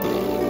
Bye.